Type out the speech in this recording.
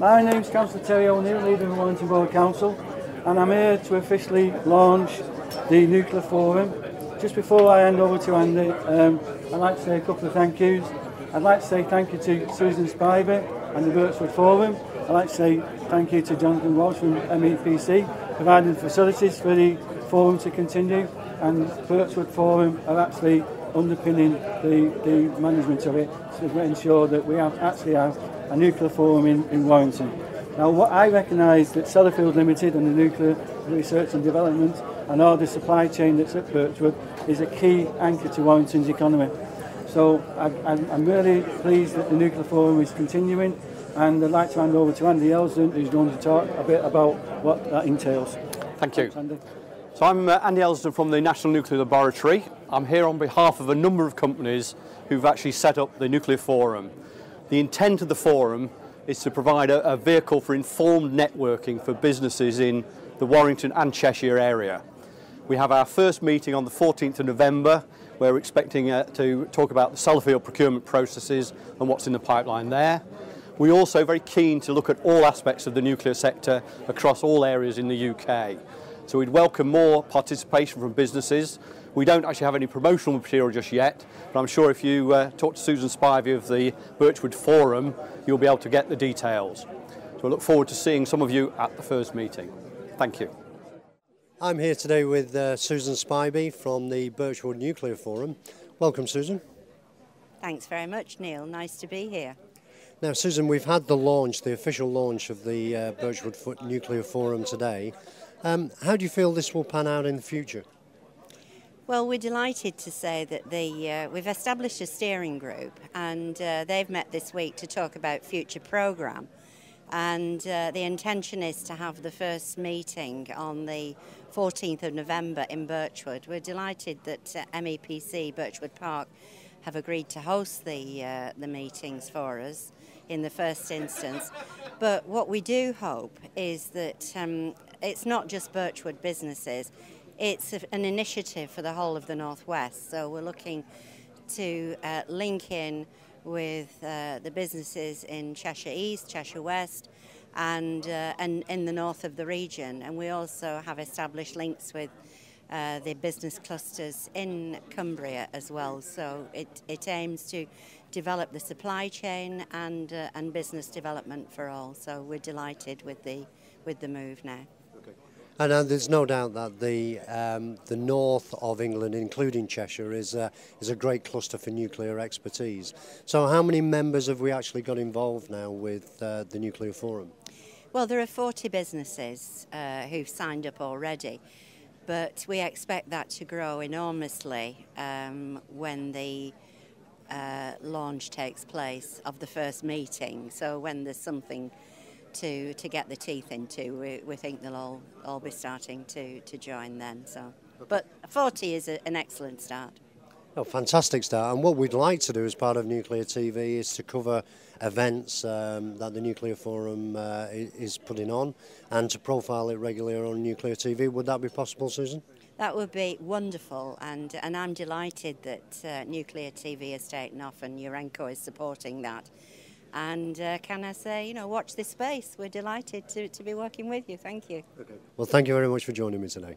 My name's Councillor Terry O'Neill, leader of Warrington Borough Council, and I'm here to officially launch the Nuclear Forum. Just before I hand over to Andy, um, I'd like to say a couple of thank yous. I'd like to say thank you to Susan Spivey and the Birchwood Forum. I'd like to say thank you to Jonathan Walsh from MEPC, providing facilities for the forum to continue, and Birchwood Forum are actually underpinning the, the management of it to ensure that we have, actually have a nuclear forum in, in Warrington. Now, what I recognise that Sellafield Limited and the Nuclear Research and Development and all the supply chain that's at Birchwood is a key anchor to Warrington's economy. So I, I'm really pleased that the Nuclear Forum is continuing and I'd like to hand over to Andy Elsdon who's going to talk a bit about what that entails. Thank you. Thanks, so I'm uh, Andy Elsdon from the National Nuclear Laboratory. I'm here on behalf of a number of companies who've actually set up the Nuclear Forum. The intent of the forum is to provide a, a vehicle for informed networking for businesses in the Warrington and Cheshire area. We have our first meeting on the 14th of November where we're expecting uh, to talk about the Sellafield procurement processes and what's in the pipeline there. We're also very keen to look at all aspects of the nuclear sector across all areas in the UK. So we'd welcome more participation from businesses. We don't actually have any promotional material just yet, but I'm sure if you uh, talk to Susan Spivey of the Birchwood Forum, you'll be able to get the details. So I look forward to seeing some of you at the first meeting. Thank you. I'm here today with uh, Susan Spivey from the Birchwood Nuclear Forum. Welcome, Susan. Thanks very much, Neil. Nice to be here. Now, Susan, we've had the launch, the official launch of the uh, Birchwood Nuclear Forum today. Um, how do you feel this will pan out in the future? Well, we're delighted to say that the, uh, we've established a steering group and uh, they've met this week to talk about future programme. And uh, the intention is to have the first meeting on the 14th of November in Birchwood. We're delighted that uh, MEPC Birchwood Park have agreed to host the, uh, the meetings for us in the first instance. But what we do hope is that um, it's not just Birchwood businesses, it's a, an initiative for the whole of the Northwest. So we're looking to uh, link in with uh, the businesses in Cheshire East, Cheshire West, and, uh, and in the north of the region. And we also have established links with uh, the business clusters in Cumbria as well. So it, it aims to develop the supply chain and, uh, and business development for all. So we're delighted with the, with the move now. And uh, there's no doubt that the um, the north of England, including Cheshire, is uh, is a great cluster for nuclear expertise. So, how many members have we actually got involved now with uh, the Nuclear Forum? Well, there are 40 businesses uh, who've signed up already, but we expect that to grow enormously um, when the uh, launch takes place of the first meeting. So, when there's something to, to get the teeth into. We, we think they'll all, all be starting to, to join then. So, But 40 is a, an excellent start. Oh, fantastic start. And what we'd like to do as part of Nuclear TV is to cover events um, that the Nuclear Forum uh, is putting on and to profile it regularly on Nuclear TV. Would that be possible, Susan? That would be wonderful, and, and I'm delighted that uh, Nuclear TV has taken off and Urenco is supporting that. And uh, can I say, you know, watch this space. We're delighted to, to be working with you. Thank you. Okay. Well, thank you very much for joining me today.